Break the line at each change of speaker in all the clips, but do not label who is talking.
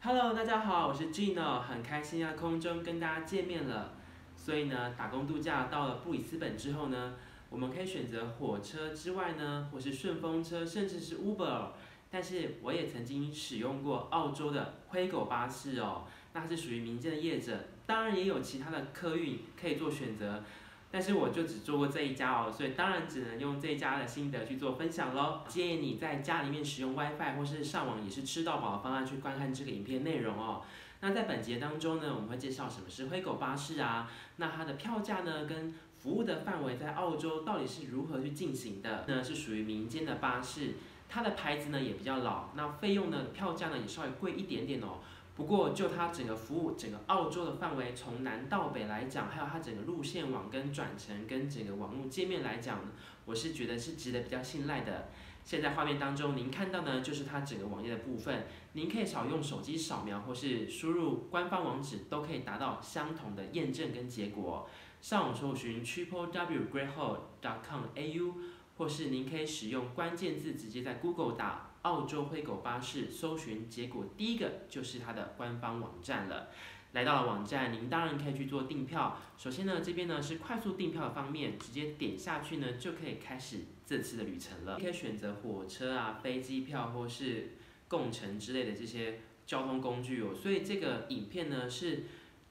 Hello，大家好，我是 Gino，很开心在空中跟大家见面了。所以呢，打工度假到了布里斯本之后呢，我们可以选择火车之外呢，或是顺风车，甚至是 Uber。但是我也曾经使用过澳洲的灰狗巴士哦，那是属于民间的业者，当然也有其他的客运可以做选择。但是我就只做过这一家哦，所以当然只能用这一家的心得去做分享喽。建议你在家里面使用 WiFi 或是上网也是吃到饱的方案去观看这个影片内容哦。那在本节当中呢，我们会介绍什么是灰狗巴士啊，那它的票价呢跟服务的范围在澳洲到底是如何去进行的？呢是属于民间的巴士，它的牌子呢也比较老，那费用呢票价呢也稍微贵一点点哦。不过，就它整个服务、整个澳洲的范围，从南到北来讲，还有它整个路线网跟转乘跟整个网络界面来讲，我是觉得是值得比较信赖的。现在画面当中您看到呢，就是它整个网页的部分，您可以少用手机扫描或是输入官方网址，都可以达到相同的验证跟结果。上网搜寻 triple w g r e a t h o l l dot com a u，或是您可以使用关键字直接在 Google 打。澳洲灰狗巴士搜寻结果，第一个就是它的官方网站了。来到了网站，您当然可以去做订票。首先呢，这边呢是快速订票的方面，直接点下去呢就可以开始这次的旅程了。可以选择火车啊、飞机票或是共乘之类的这些交通工具哦。所以这个影片呢是。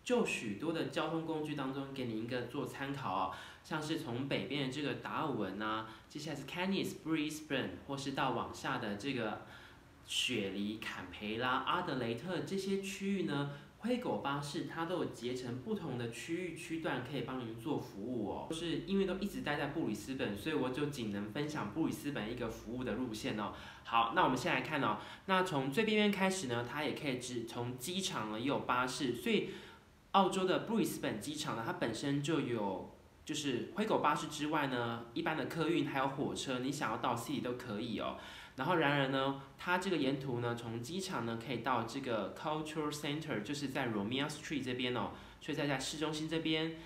就许多的交通工具当中，给你一个做参考哦，像是从北边的这个达尔文啊，接下来是 Cairns、Brisbane，或是到往下的这个雪梨、坎培拉、阿德雷特这些区域呢，灰狗巴士它都有结成不同的区域区段，可以帮您做服务哦。就是因为都一直待在布里斯本，所以我就仅能分享布里斯本一个服务的路线哦。好，那我们先来看哦，那从最边边开始呢，它也可以直从机场呢也有巴士，所以。澳洲的布里斯本机场呢，它本身就有就是灰狗巴士之外呢，一般的客运还有火车，你想要到 City 都可以哦。然后然而呢，它这个沿途呢，从机场呢可以到这个 Cultural Center，就是在 Romeo Street 这边哦，所以在在市中心这边。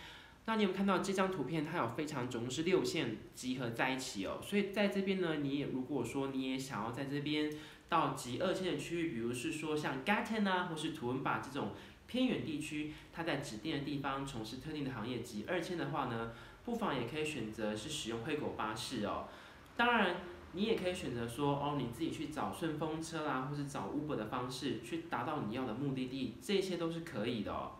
那你有看到这张图片？它有非常总共是六线集合在一起哦，所以在这边呢，你也如果说你也想要在这边到极二线的区域，比如是说像 Gatton 啊，或是图文巴这种。偏远地区，他在指定的地方从事特定的行业及二千的话呢，不妨也可以选择是使用惠狗巴士哦。当然，你也可以选择说哦，你自己去找顺风车啦，或是找 Uber 的方式去达到你要的目的地，这些都是可以的哦。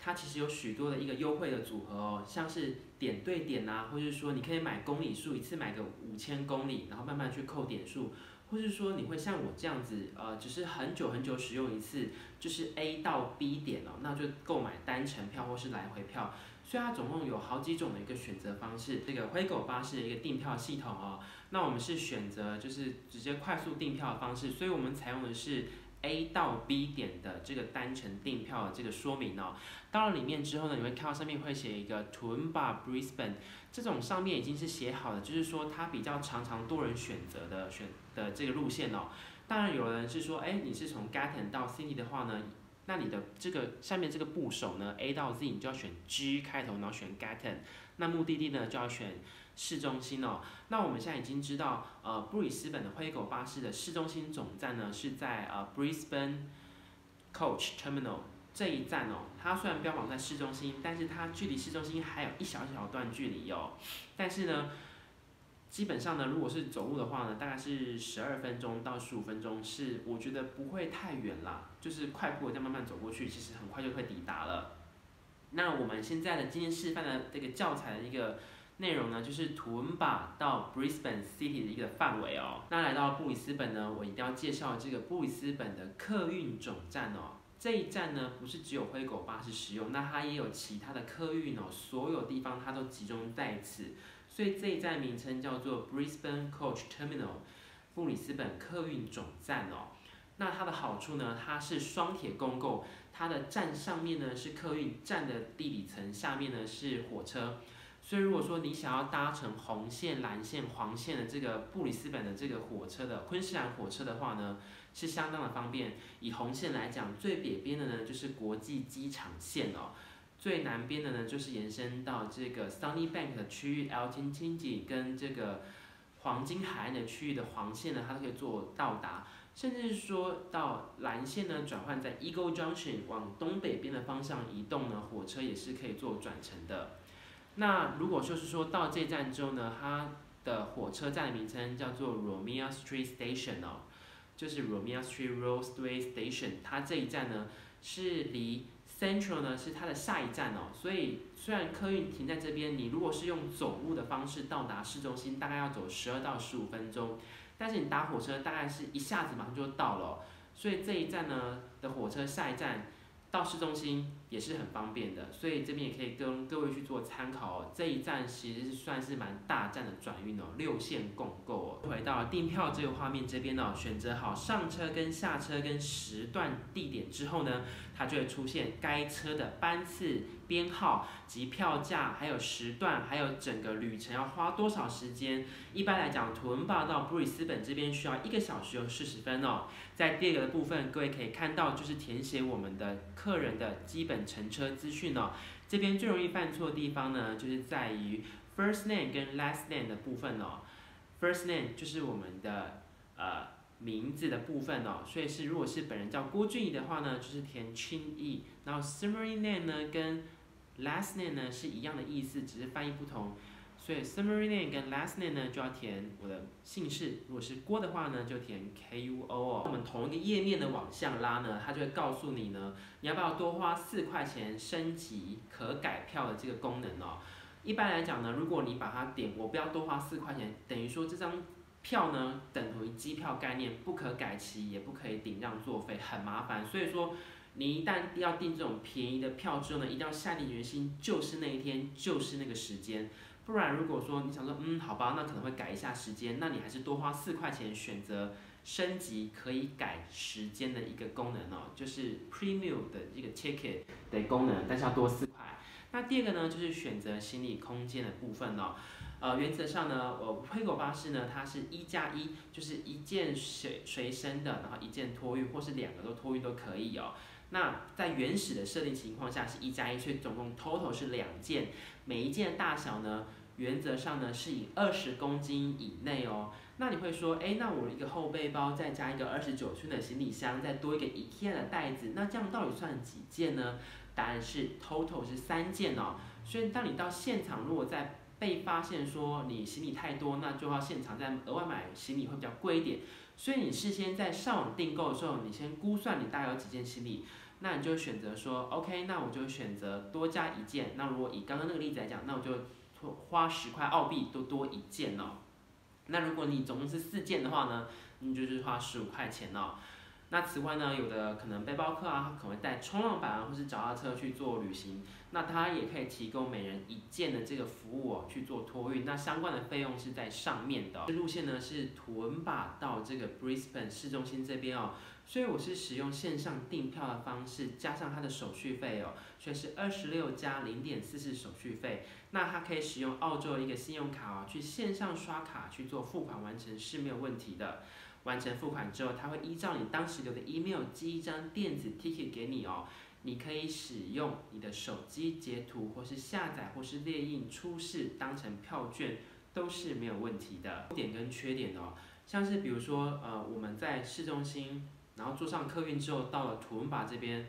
它其实有许多的一个优惠的组合哦，像是点对点呐，或者是说你可以买公里数，一次买个五千公里，然后慢慢去扣点数。或是说你会像我这样子，呃，只是很久很久使用一次，就是 A 到 B 点哦，那就购买单程票或是来回票，所以它总共有好几种的一个选择方式。这个灰狗巴士的一个订票系统哦，那我们是选择就是直接快速订票的方式，所以我们采用的是 A 到 B 点的这个单程订票的这个说明哦。到了里面之后呢，你会看到上面会写一个 t u n b a Brisbane，这种上面已经是写好的，就是说它比较常常多人选择的选。的这个路线哦，当然有人是说，哎，你是从 Gatton 到 City 的话呢，那你的这个下面这个部首呢，A 到 Z 你就要选 G 开头，然后选 Gatton，那目的地呢就要选市中心哦。那我们现在已经知道，呃，布里斯本的灰狗巴士的市中心总站呢是在呃 Brisbane Coach Terminal 这一站哦，它虽然标榜在市中心，但是它距离市中心还有一小小段距离哦，但是呢。基本上呢，如果是走路的话呢，大概是十二分钟到十五分钟，是我觉得不会太远啦。就是快步再慢慢走过去，其实很快就会抵达了。那我们现在的今天示范的这个教材的一个内容呢，就是图文巴到 Brisbane City 的一个范围哦。那来到布里斯本呢，我一定要介绍这个布里斯本的客运总站哦。这一站呢，不是只有灰狗巴士使用，那它也有其他的客运哦，所有地方它都集中在此。所以这一站名称叫做 Brisbane Coach Terminal，布里斯本客运总站哦。那它的好处呢，它是双铁共构，它的站上面呢是客运，站的地底层下面呢是火车。所以如果说你想要搭乘红线、蓝线、黄线的这个布里斯本的这个火车的昆士兰火车的话呢，是相当的方便。以红线来讲，最北边的呢就是国际机场线哦。最南边的呢，就是延伸到这个 Sunny Bank 的区域，L T T 跟这个黄金海岸的区域的黄线呢，它都可以做到达。甚至是说到蓝线呢转换在 Eagle Junction 往东北边的方向移动呢，火车也是可以做转乘的。那如果就是说到这站之后呢，它的火车站的名称叫做 Romeo Street Station 哦，就是 Romeo Street Railway Station。它这一站呢是离 Central 呢是它的下一站哦，所以虽然客运停在这边，你如果是用走路的方式到达市中心，大概要走十二到十五分钟，但是你搭火车大概是一下子马上就到了，所以这一站呢的火车下一站。到市中心也是很方便的，所以这边也可以跟各位去做参考哦。这一站其实是算是蛮大站的转运哦，六线共构哦。回到订票这个画面这边呢，选择好上车跟下车跟时段地点之后呢，它就会出现该车的班次编号及票价，还有时段，还有整个旅程要花多少时间。一般来讲，图文巴到布里斯本这边需要一个小时有四十分哦。在第二个的部分，各位可以看到就是填写我们的。客人的基本乘车资讯哦，这边最容易犯错的地方呢，就是在于 first name 跟 last name 的部分哦。first name 就是我们的呃名字的部分哦，所以是如果是本人叫郭俊义的话呢，就是填 Chin 义，然后 summary name 呢跟 last name 呢是一样的意思，只是翻译不同。所以 summary name 跟 last name 呢就要填我的姓氏，如果是郭的话呢就填 K U O 哦。我们同一个页面的往下拉呢，它就会告诉你呢，你要不要多花四块钱升级可改票的这个功能哦。一般来讲呢，如果你把它点，我不要多花四块钱，等于说这张票呢等同于机票概念，不可改期，也不可以顶让作废，很麻烦。所以说你一旦要订这种便宜的票之后呢，一定要下定决心，就是那一天，就是那个时间。不然，如果说你想说，嗯，好吧，那可能会改一下时间，那你还是多花四块钱选择升级可以改时间的一个功能哦，就是 Premium 的一个 Ticket 的功能，但是要多四块。那第二个呢，就是选择行李空间的部分哦。呃，原则上呢，我灰狗巴士呢，它是一加一，就是一件随随身的，然后一件托运，或是两个都托运都可以哦。那在原始的设定情况下是一加一，所以总共 total 是两件，每一件的大小呢？原则上呢，是以二十公斤以内哦。那你会说，哎，那我一个后背包再加一个二十九寸的行李箱，再多一个 IKEA 的袋子，那这样到底算几件呢？答案是 total 是三件哦。所以当你到现场，如果在被发现说你行李太多，那就要现场再额外买行李会比较贵一点。所以你事先在上网订购的时候，你先估算你大概有几件行李，那你就选择说，OK，那我就选择多加一件。那如果以刚刚那个例子来讲，那我就。花十块澳币多多一件哦，那如果你总共是四件的话呢，你就是花十五块钱哦。那此外呢，有的可能背包客啊，可能会带冲浪板啊，或是脚踏车去做旅行，那他也可以提供每人一件的这个服务哦，去做托运。那相关的费用是在上面的。路线呢是图文巴到这个 Brisbane 市中心这边哦。所以我是使用线上订票的方式，加上它的手续费哦，所以是二十六加零点四四手续费。那它可以使用澳洲的一个信用卡哦，去线上刷卡去做付款完成是没有问题的。完成付款之后，它会依照你当时留的 email 寄一张电子 ticket 给你哦。你可以使用你的手机截图或是下载或是列印出示当成票券都是没有问题的。优点跟缺点哦，像是比如说呃我们在市中心。然后坐上客运之后，到了图文巴这边，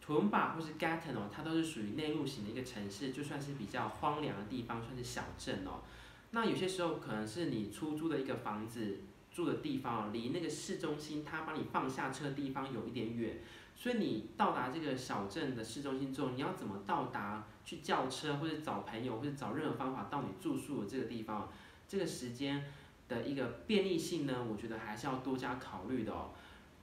图文巴或是 Gatton 哦，它都是属于内陆型的一个城市，就算是比较荒凉的地方，算是小镇哦。那有些时候可能是你出租的一个房子住的地方，离那个市中心，它把你放下车的地方有一点远，所以你到达这个小镇的市中心之后，你要怎么到达？去叫车或者找朋友或者找任何方法到你住宿的这个地方，这个时间的一个便利性呢，我觉得还是要多加考虑的哦。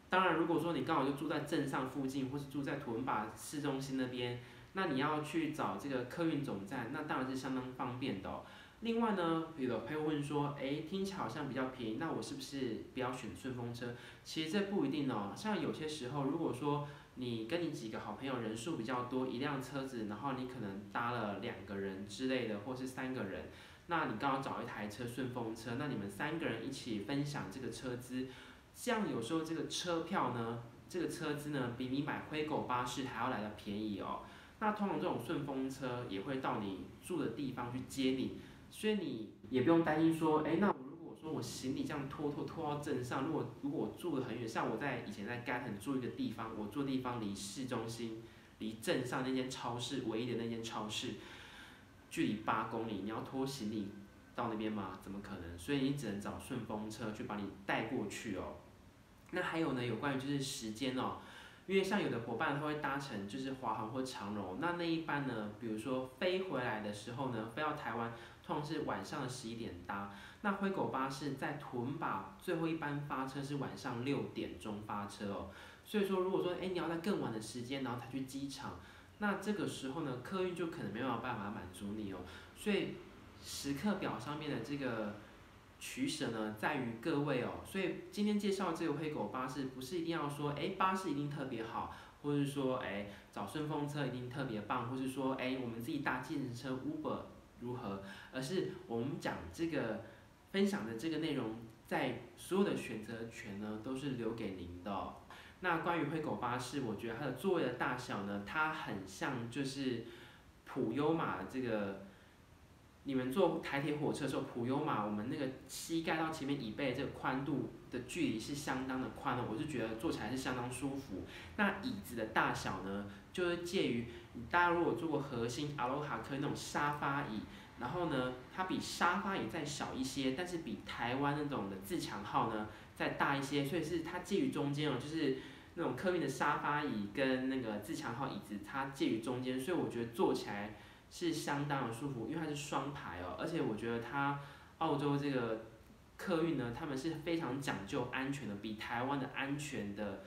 当然，如果说你刚好就住在镇上附近，或是住在图文巴市中心那边，那你要去找这个客运总站，那当然是相当方便的哦。另外呢，有朋友问说，哎，听起来好像比较便宜，那我是不是不要选顺风车？其实这不一定哦。像有些时候，如果说你跟你几个好朋友人数比较多，一辆车子，然后你可能搭了两个人之类的，或是三个人，那你刚好找一台车顺风车，那你们三个人一起分享这个车资。像有时候这个车票呢，这个车资呢，比你买灰狗巴士还要来的便宜哦。那通常这种顺风车也会到你住的地方去接你，所以你也不用担心说，哎，那我如果说我行李这样拖拖拖到镇上，如果如果我住的很远，像我在以前在甘很住一个地方，我住的地方离市中心，离镇上那间超市唯一的那间超市，距离八公里，你要拖行李到那边吗？怎么可能？所以你只能找顺风车去把你带过去哦。那还有呢，有关于就是时间哦。因为像有的伙伴他会搭乘就是华航或长荣，那那一班呢，比如说飞回来的时候呢，飞到台湾，通常是晚上的十一点搭。那灰狗巴士在屯马最后一班发车是晚上六点钟发车哦。所以说，如果说哎你要在更晚的时间，然后才去机场，那这个时候呢，客运就可能没有办法满足你哦。所以时刻表上面的这个。取舍呢，在于各位哦，所以今天介绍这个灰狗巴士，不是一定要说，哎，巴士一定特别好，或是说，哎，找顺风车一定特别棒，或是说，哎，我们自己搭计程车 Uber 如何，而是我们讲这个分享的这个内容，在所有的选择权呢，都是留给您的。那关于灰狗巴士，我觉得它的座位的大小呢，它很像就是普优马这个。你们坐台铁火车的时候，普悠玛，我们那个膝盖到前面椅背这个宽度的距离是相当的宽的，我是觉得坐起来是相当舒服。那椅子的大小呢，就是介于大家如果坐过核心阿罗哈科那种沙发椅，然后呢，它比沙发椅再小一些，但是比台湾那种的自强号呢再大一些，所以是它介于中间哦，就是那种客运的沙发椅跟那个自强号椅子，它介于中间，所以我觉得坐起来。是相当的舒服，因为它是双排哦，而且我觉得它澳洲这个客运呢，他们是非常讲究安全的，比台湾的安全的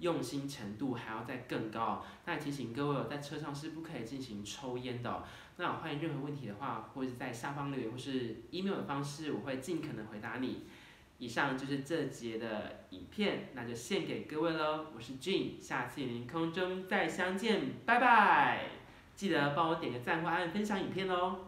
用心程度还要再更高。那提醒各位哦，在车上是不可以进行抽烟的。那欢迎任何问题的话，或者在下方留言，或是 email 的方式，我会尽可能回答你。以上就是这节的影片，那就献给各位喽。我是 Jun，下次与您空中再相见，拜拜。记得帮我点个赞或按分享影片哦。